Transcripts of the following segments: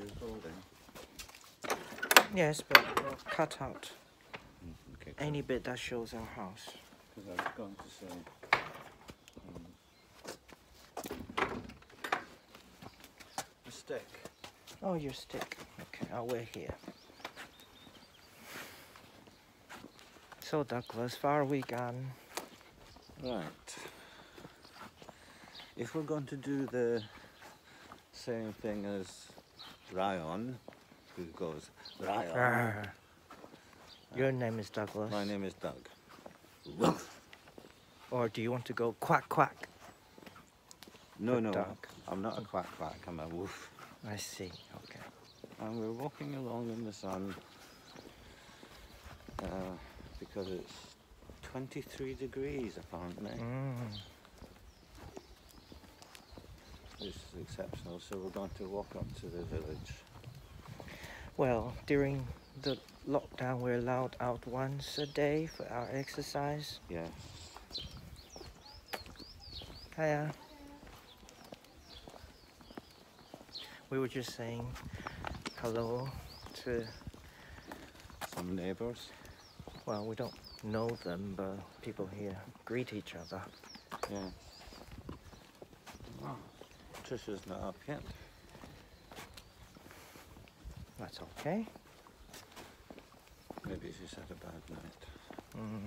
you're holding. Yes, but we'll cut out Okay. any bit that shows our house. Because I was going to say. Um, a stick. Oh, your stick. Okay, I'll wait here. So, Douglas, far we gone? Right. If we're going to do the same thing as Ryan, who goes Ryan. Arr. Your name is Douglas. My name is Doug. Wolf. Or do you want to go quack quack? No, no, dog. I'm not a quack quack. I'm a woof. I see. Okay. And we're walking along in the sun uh, because it's 23 degrees apparently. Mm. This is exceptional. So we're going to walk up to the village. Well, during the lockdown, we're allowed out once a day for our exercise. Yes. Hiya. We were just saying hello to, Some neighbours. well, we don't know them, but people here greet each other. Yes. Trisha's not up yet. That's okay. Maybe she's had a bad night. Mm.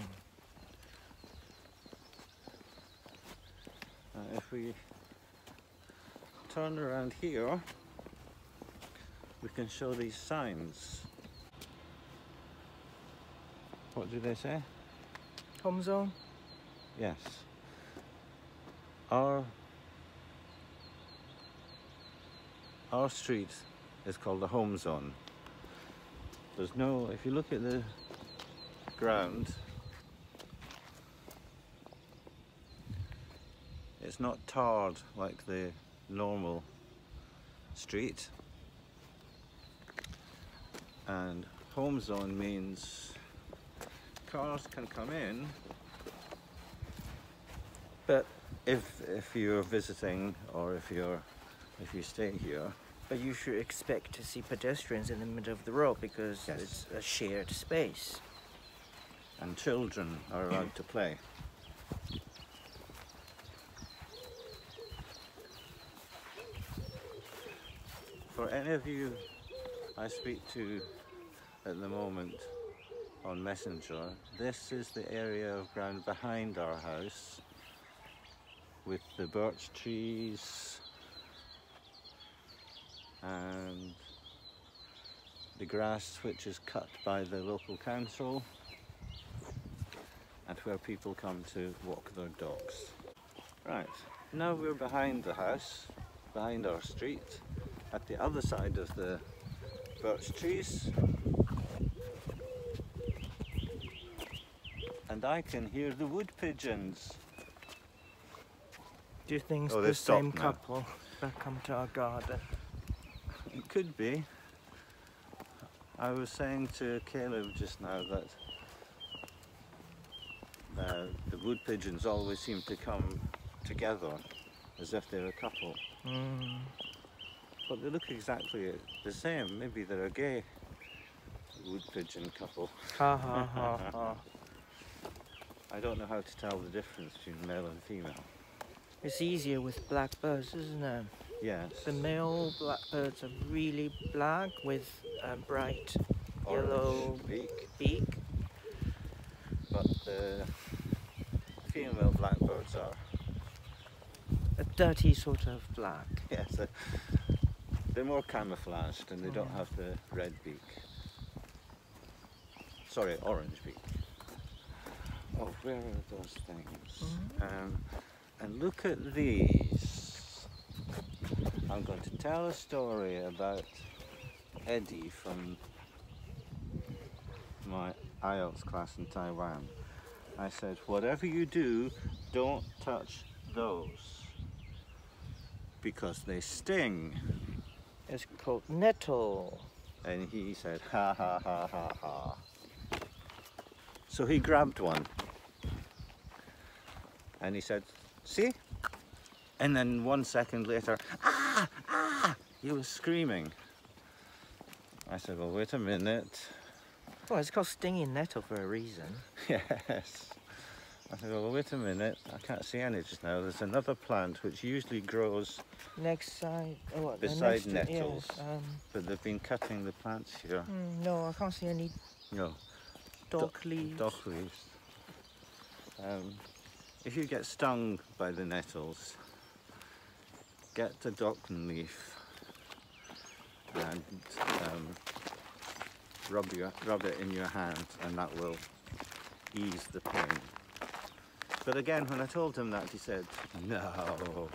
Uh, if we turn around here, we can show these signs. What do they say? Home zone? Yes. Our our street is called the home zone. There's no if you look at the ground it's not tarred like the normal street. And home zone means cars can come in But if if you're visiting or if you're if you stay here but you should expect to see pedestrians in the middle of the road because Yes. it's a shared space. and children are allowed to play for any of you I speak to at the moment on messenger this is the area of ground behind our house with the birch trees and the grass which is cut by the local council and where people come to walk their dogs. Right, now we're behind the house, behind our street, at the other side of the birch trees. And I can hear the wood pigeons. Do you think Oh, the they've same now. couple that come to our garden? It could be. I was saying to Caleb just now that uh, the wood pigeons always seem to come together as if they're a couple. Mm. But they look exactly the same. Maybe they're a gay wood pigeon couple. Ha ha ha ha. I don't know how to tell the difference between male and female. It's easier with blackbirds, isn't it? Yes. The male blackbirds are really black with a bright Orange yellow beak. beak. But the female blackbirds are A dirty sort of black. Yes, they're more camouflaged and they don't Yeah. have the red beak. Sorry, orange beak. Oh, where are those things? Um, and look at these. I'm going to tell a story about Eddie from my IELTS class in Taiwan. I said, whatever you do, don't touch those because they sting. It's called nettle. And he said, ha ha ha ha ha. So he grabbed one. And he said, see? And then one second later, ah, he was screaming. I said, well, wait a minute. Well, it's called stinging nettle for a reason. Yes. I said, well, wait a minute. I can't see any just now. There's another plant which usually grows, Next side, oh, what, Beside next yes, nettles. um, but they've been cutting the plants here. mm, no, I can't see any No, dock leaves. dock leaves. Um, if you get stung by the nettles, get the dock leaf and um, rub, your, rub it in your hand and that will ease the pain. But again, when I told him that, he said, no.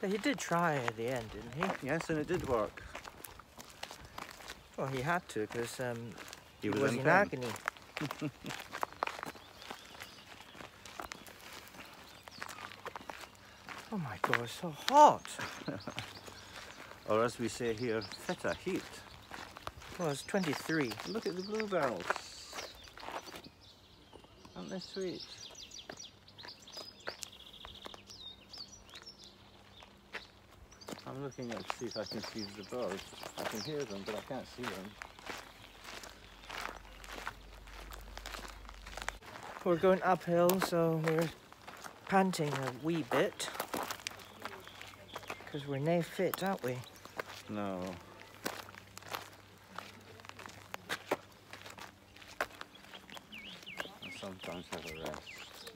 But he did try at the end, didn't he? Yes, and it did work. Well, he had to because um, He he was, was in in agony. oh my god, it's so hot. Or as we say here, fitta heat. Well, it's 23. Look at the bluebells. Aren't they sweet? I'm looking at to see if I can see the birds. I can hear them, but I can't see them. We're going uphill, so we're panting a wee bit. Because we're nae fit, aren't we? No. I sometimes have a rest.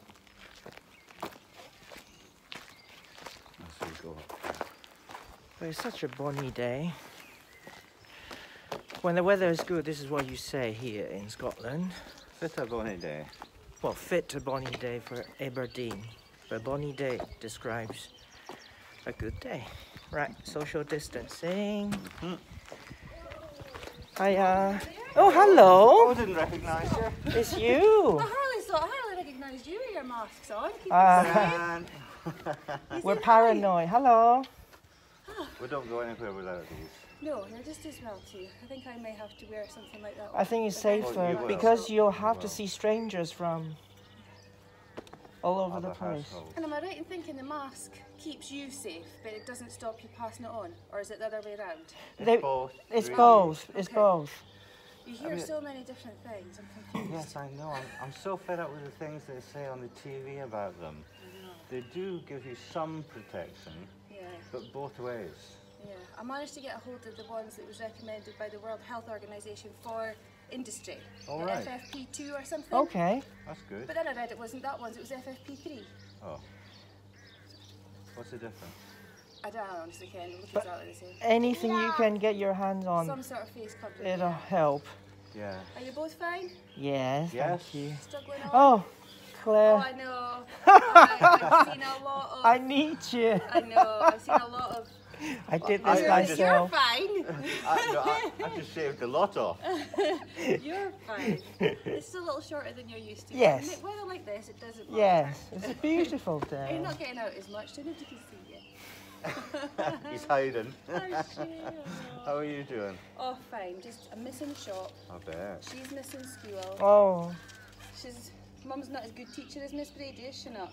As we go up there. It's such a bonny day. When the weather is good, this is what you say here in Scotland. Fit a bonny day. Well, fit a bonny day for Aberdeen. But a bonny day describes a good day. Right, social distancing. Mhm. Hiya. Oh, hello. I didn't recognise you. It's you. I hardly saw, I hardly recognised you with your masks on. Keep it Uh, And we're paranoid. Hello. we don't go anywhere without these. No, you're just as well too. I think I may have to wear something like that. I think it's safer Oh, you because you'll have will. to see strangers from all over the place. households. And am I right in thinking the mask keeps you safe, but it doesn't stop you passing it on? Or is it the other way around? It's They- both. It's really. both. It's Okay. both. You hear mean- so many different things. I'm confused. Yes, I know. I'm, I'm so fed up with the things they say on the TV about them. Mm-hmm. They do give you some protection, Yeah, but both ways. yeah. I managed to get a hold of the ones that was recommended by the World Health Organization for industry. All the right. FFP2 or something. Okay. That's good. But then I read it wasn't that one, it was FFP3. Oh. What's the difference? I don't honestly can look But- exactly the same. Anything you can get your hands on, Some sort of face covering. it'll yeah. help. Yeah. Are you both fine? Yes. Yes. Thank you. Struggling on? Oh, Oh, Claire, I know. I, I've seen a lot of. I need you. I know. I've seen a lot of. I did I- this I just- You're fine. I, no, I, I just shaved a lot off. You're fine. It's a little shorter than you're used to. Yes. When Weather like this, it doesn't matter. Yes, it's a beautiful day. You're not getting out as much, so nobody can see you. He's hiding. Oh. oh How are you doing? Oh, fine. Just I'm missing shop. I bet. She's missing school. Oh, She's. Mum's not as good teacher as Miss Brady, is she not?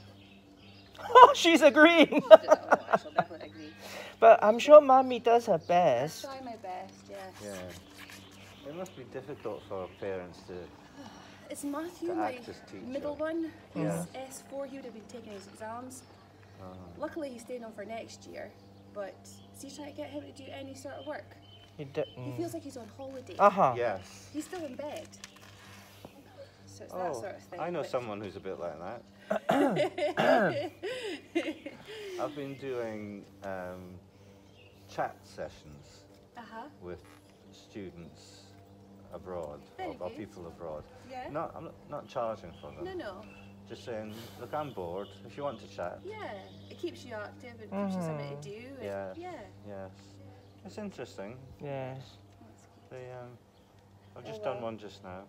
she's agreeing. I don't know. I shall definitely agree. But I'm sure mommy does her best. Try my best. Yes. Yeah. It must be difficult for parents to. It's Matthew, To my as middle one. He's Yeah. S4. He would have been taking his exams. Uh, Luckily, he's staying on for next year. But see, trying to get him to do any sort of work. You d- He mm. feels like he's on holiday. Uh-huh. yes. He's still in bed. So it's that Oh, sort of thing. I know but- someone who's a bit like that. I've been doing um, chat sessions Uh-huh. with students abroad Very or, or good. people abroad. Yeah. Not, I'm not, not charging for them. No, no. Just saying, look, I'm bored. If you want to chat, Yeah. It keeps you active and gives you something to do. and- Yeah. Yeah. yes. It's interesting. Yes. That's good. They, um, I've Oh, just done one just now.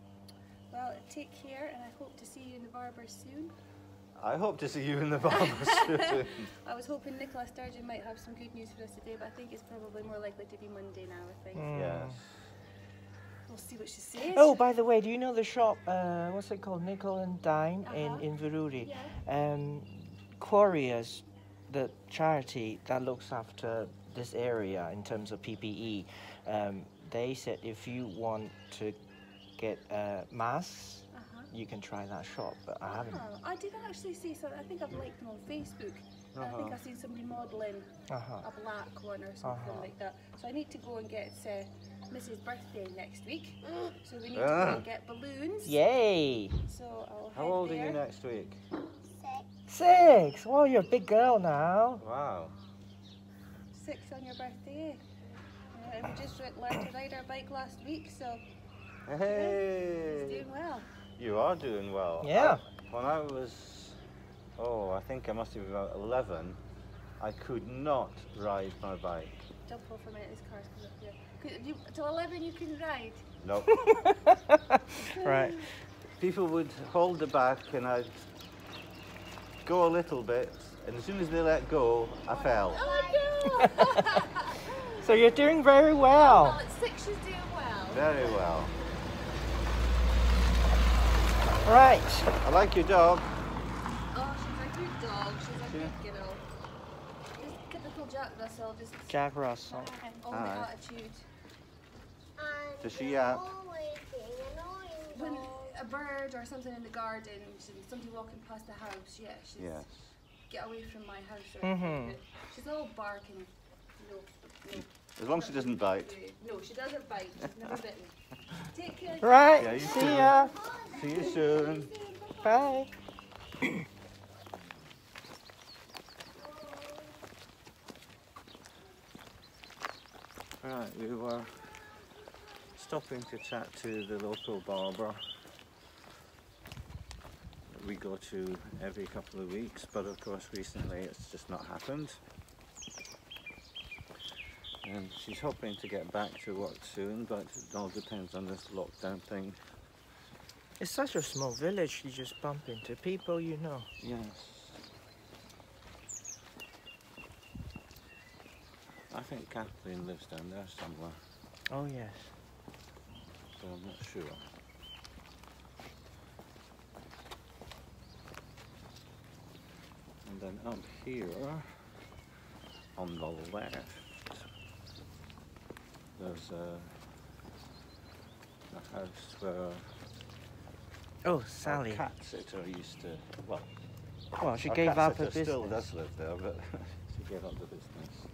Well, take care, and I hope to see you in the barber soon. I hope to see you in the barber soon. I was hoping Nicola Sturgeon might have some good news for us today, but I think it's probably more likely to be Monday now. I think Mm. Yes. we'll see what she says. Oh, by the way, do you know the shop, uh, what's it called, Nickel and Dime Uh-huh. in, in Veruri? yeah. Um, Quarriers the charity that looks after this area in terms of PPE, um, they said if you want to get uh, masks. You can try that shop. But I haven't. Oh, I did actually see something. I think I've liked them on Facebook. and I think Uh-huh. I've seen somebody modelling Uh-huh. a black one or something Uh-huh. like that. So I need to go and get uh, Mrs. birthday next week. So we need to go and get balloons. Yay! So I'll How head old are you next week? Six. Six! Well, you're a big girl now. Wow. Six on your birthday. eh? Yeah, we just learned to ride our bike last week, so it's Hey! doing well. You are doing well. Yeah. I- when I was, oh, I think I must have been about 11, I could not ride my bike. Jump off a minute, this car's coming up here. Could you, till 11 you couldn't ride? Nope. Right. People would hold the back and I'd go a little bit, and as soon as they let go, I fell. Oh no! So you're doing very well, well. at six she's doing well. Very well. Right. I like your dog. Oh, she's a good dog. She's a Yeah. good girl. Just typical Jack Russell, just Jack Russell. all the Aye. attitude. Does she yap? When a bird or something in the garden, and somebody walking past the house, yeah, she's Yes. get away from my house. Or anything, Mhm. She's all barking. No, no. As long as she doesn't bite. No, she doesn't bite. She's never bitten. Take care. Right. Yeah, you See too. ya. See you soon. Bye. Right, we were stopping to chat to the local barber that we go to every couple of weeks, but of course recently it's just not happened. And she's hoping to get back to work soon, but it all depends on this lockdown thing. It's such a small village. You just bump into people you know. Yes. I think Kathleen lives down there somewhere, Oh yes. so I'm not sure. And then up here, on the left, there's a, a house where Oh, Sally. cat sitter used to, well, Well, she gave up her business. still does live there, but she gave up the business.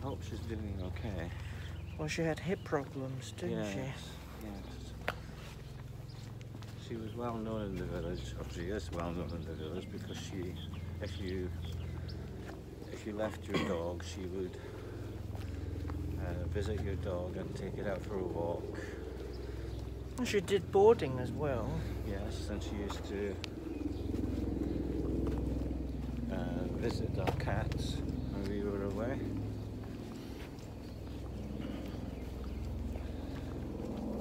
I hope she's doing okay. Well, she had hip problems, didn't yes, she? yes. She was well known in the village, or she is well known in the village because she, if you, if you left your dog, she would visit your dog and take it out for a walk. And she did boarding as well. Yes, and she used to uh, visit our cats when we were away.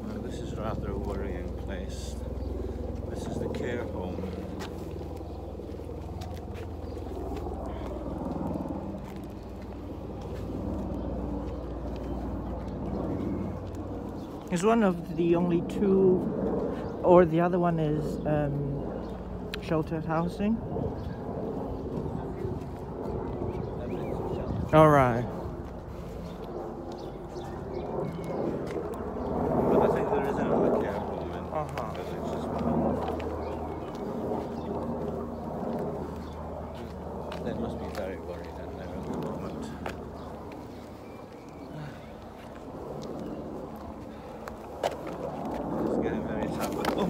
Well, this is rather a worrying place. This is the care home. It's one of the only two, or the other one is um, sheltered housing. All right. But I think there is another care home in Uh-huh. the village as well. They must be very worried in there at the moment. It's getting very tough. Oh,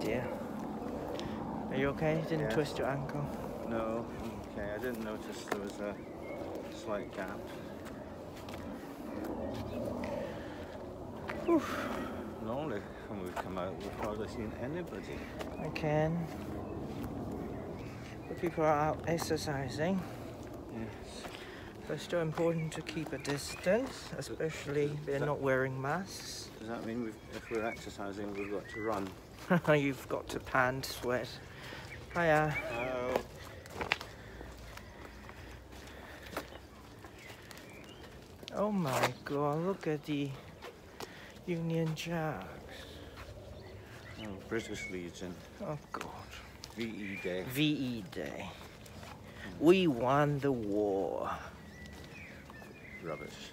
Dear. Are you okay? Didn't Yeah. twist your ankle? no. Okay, I didn't notice there was a slight gap. Normally, when we come out, we've hardly seen anybody. I can. But people are out exercising. Yes. But it's still important to keep a distance, especially they're not wearing masks. Does that mean we've, if we're exercising, we've got to run? You've got to pant, sweat. Hiya. Oh. Oh my god, look at the Union Jacks. Oh, British Legion. Oh God. VE Day. VE Day. We won the war. Rubbish.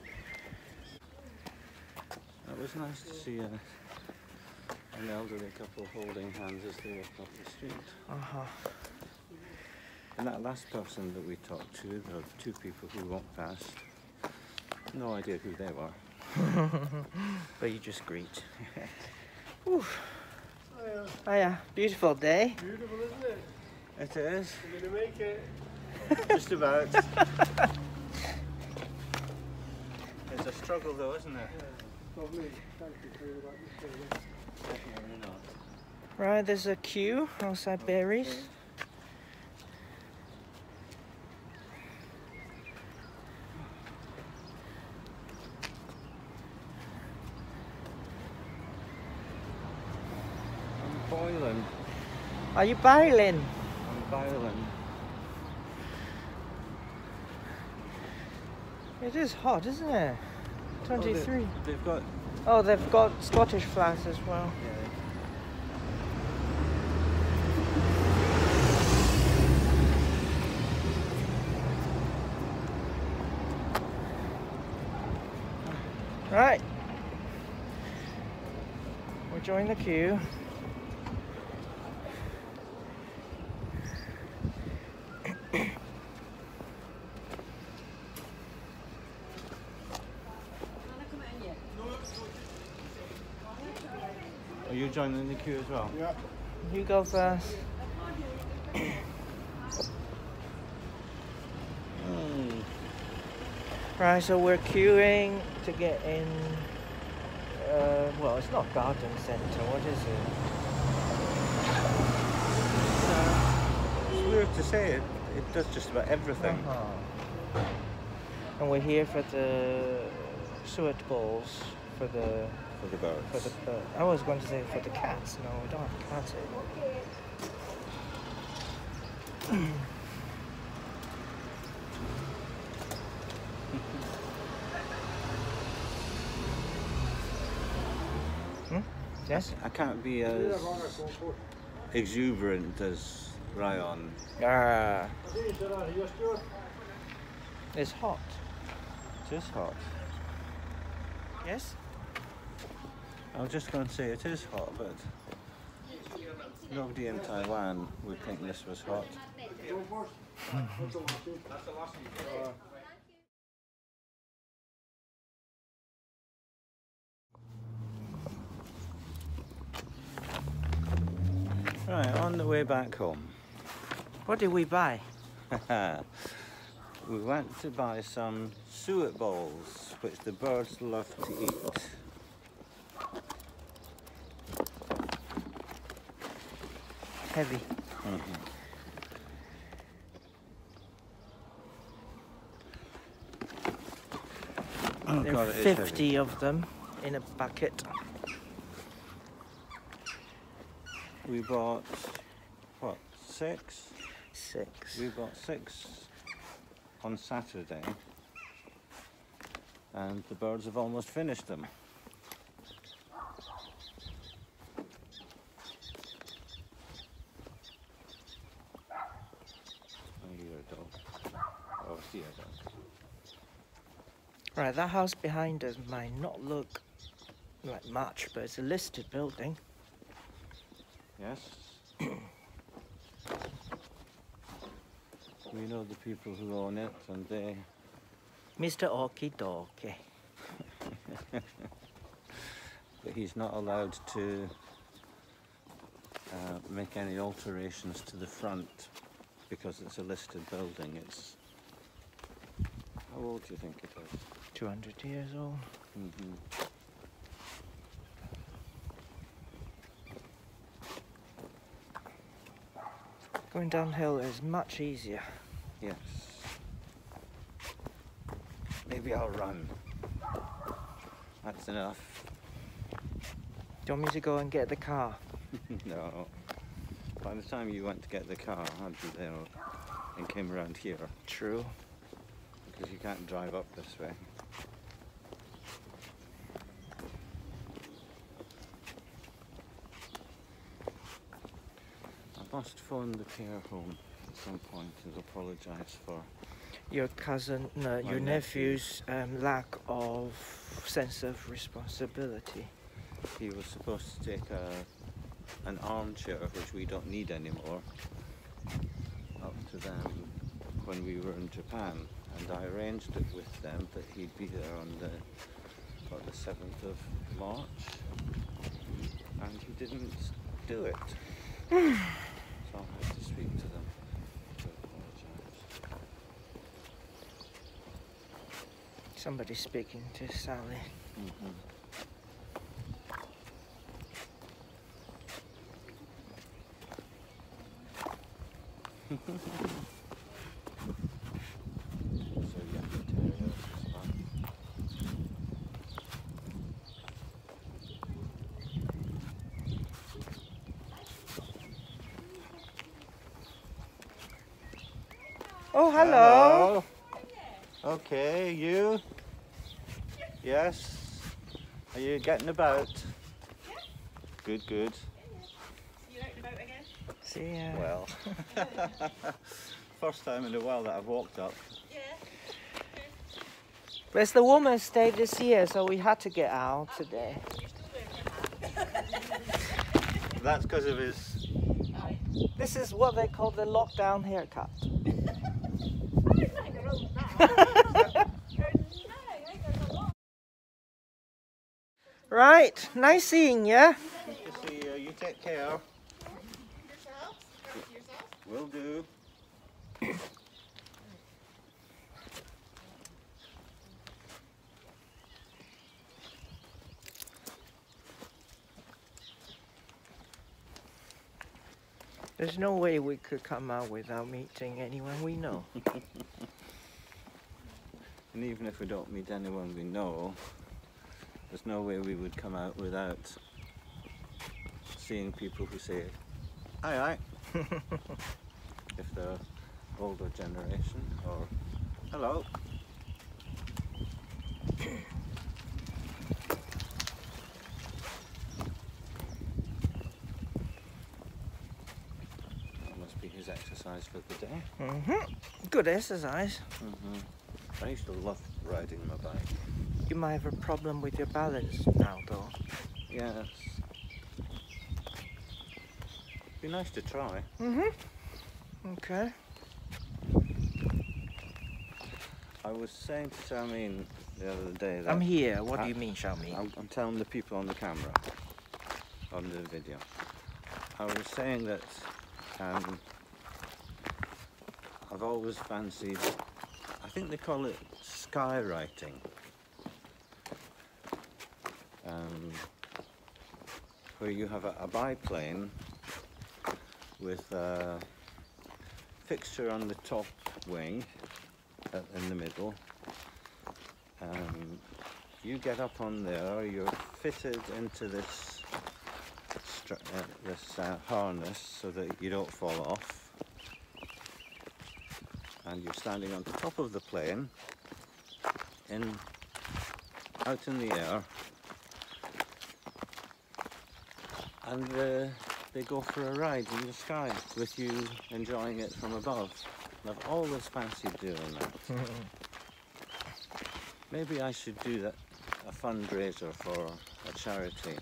It was nice to see a, an elderly couple holding hands as they walk up the street. Uh huh. And that last person that we talked to, the two people who walked past, no idea who they were. But you just greet. Whew. Oh yeah, beautiful day. Beautiful, isn't it? It is. You're gonna make it. Just about. it's a struggle though, isn't it? Lovely. Thank you for that. Just Definitely not. Right, there's a queue outside Berries. I'm boiling. Are you boiling? I'm boiling. It is hot, isn't it? Oh, they- 23. they've got. Oh, they've got Scottish flags as well. Yeah. Right. We're joining the queue. Are you queue as well? Yeah. You go first. Mm. Right, so we're queuing to get in. Uh, well, it's not garden centre. What is it? It's weird to say it. It does just about everything. Uh-huh. And we're here for the suet balls for the For the birds. for the. Uh, I was going to say for the cats. No, we don't have cats here. Hmm? Yes. I can't be as wrong, I go for it. exuberant as Ryan. Ah, I think you said that here, Stuart. it's hot. It is hot. Yes. I was just going to say it is hot, but nobody in Taiwan would think this was hot. Go first. That's the last one. That's the last one. Right, on the way back home, What did we buy? we went to buy some suet balls, which the birds love to eat. Heavy. Mm-hmm. Oh There God, are it is heavy. 50 of them in a bucket. We bought, what, six? Six. We bought six on Saturday, and the birds have almost finished them. Oh, you're a dog. Oh, see a dog. Right, that house behind us might not look like much, but it's a listed building. Yes? we know the people who own it, and they Mr. Okie Dokie. but he's not allowed to uh, make any alterations to the front because it's a listed building. It's how old do you think it is? 200 years old. Mm-hmm. Going downhill is much easier. Yes. Maybe I'll run. That's enough. Do you want me to go and get the car? no. By the time you went to get the car, I'd be there and came around here True. because you can't drive up this way. Must phone the care home at some point and apologise for. Your cousin, no, your nephew. nephew's um, lack of sense of responsibility. He was supposed to take a, an armchair, which we don't need anymore, up to them when we were in Japan. And I arranged it with them that he'd be there on the, what, the 7th of March. And he didn't do it. I'll to speak to them to apologise. Somebody speaking to Sally. Mhm. so yeah, the terriers is fun. Oh, hello. Okay, you? Yes. Are you getting about? Good, good. You out and about again? See ya. Well, first time in a while that I've walked up. Yeah. Where's the woman stayed this year, so we had to get out today. You're still wearing your hat. That's because of his. This is what they call the lockdown haircut. Right, nice seeing you. Good to see you. You take care. Will do. There's no way we could come out without meeting anyone we know. And even if we don't meet anyone we know, there's no way we would come out without seeing people who say, aye aye, if they're older generation, or hello. That must be his exercise for the day. hmm Good exercise. hmm I used to love riding my bike. You might have a problem with your balance now, though. Yes. Be nice to try. Mm-hmm. Okay. I was saying to Charmaine the other day that I'm here. What do you mean, Xiaomi? I'm, I'm telling the people on the camera, on the video. I was saying that um, I've always fancied, I think they call it skywriting. Um, where you have a, a biplane with a fixture on the top wing uh, in the middle. Um, you get up on there, you're fitted into this uh, this uh, harness so that you don't fall off. And you're standing on the top of the plane, in out in the air, and uh, they go for a ride in the sky with you enjoying it from above. And I've always fancied doing that. Maybe I should do that a fundraiser for a charity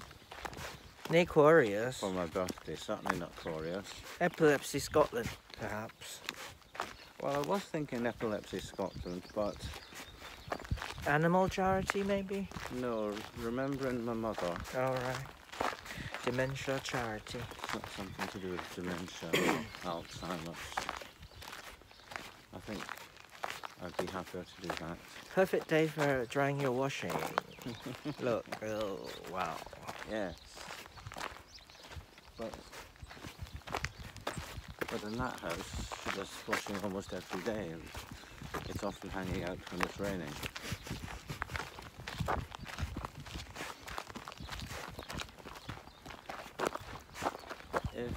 Nick Warriors. for my birthday. Certainly not Quarriers. Epilepsy Scotland, perhaps. Well, I was thinking Epilepsy Scotland, but Animal charity, maybe? no, remembering my mother. All right. Dementia charity. It's not something to do with dementia, Alzheimer's. I think I'd be happier to do that. Perfect day for drying your washing. Look, oh, wow. Yes. But but in that house, she does washing almost every day, and it's often hanging out when it's raining. If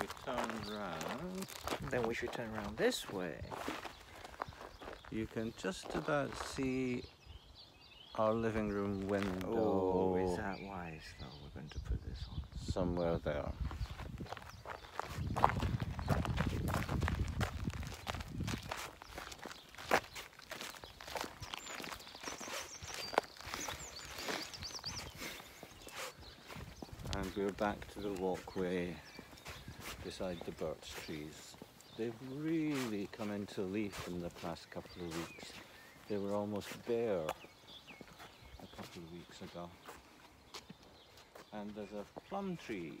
we turn round, Then we should turn around this way. you can just about see our living room window. Oh, is that wise though? We're going to put this on. somewhere there. Back to the walkway beside the birch trees. They've really come into leaf in the past couple of weeks. They were almost bare a couple of weeks ago. And there's a plum tree.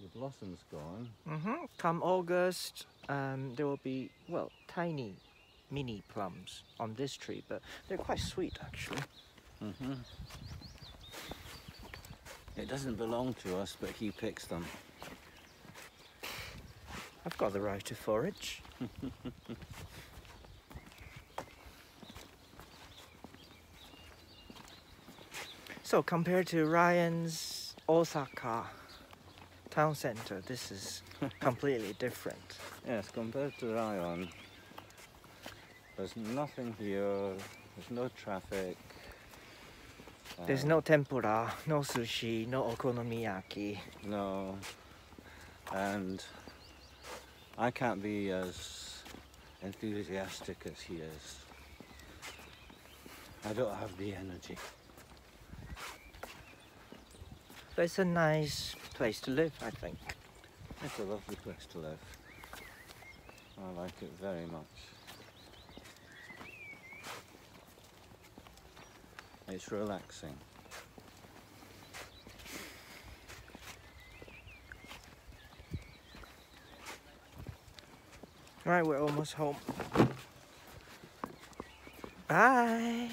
The blossom's gone. Mm-hmm. Come August, um, there will be, well, tiny mini plums on this tree, but they're quite sweet actually. hmm It doesn't belong to us, but he picks them. I've got the right to forage. so compared to Ryan's Osaka town center, this is completely different. Yes, compared to Ryan, there's nothing here. There's no traffic. There's no tempura, no sushi, no okonomiyaki. No. And I can't be as enthusiastic as he is. I don't have the energy. But it's a nice place to live, I think. It's a lovely place to live. I like it very much. It's relaxing. Right, we're almost home. Bye.